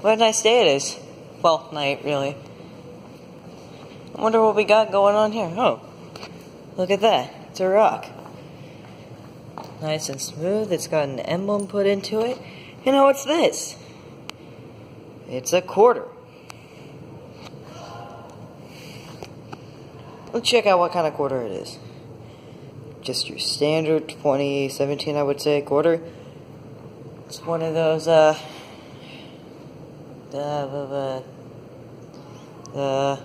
what a nice day it is. Well, night, really. I wonder what we got going on here. Oh, look at that. It's a rock. Nice and smooth. It's got an emblem put into it. You know, what's this? It's a quarter. Let's check out what kind of quarter it is. Just your standard 2017, I would say, quarter. It's one of those, uh, uh, uh, uh,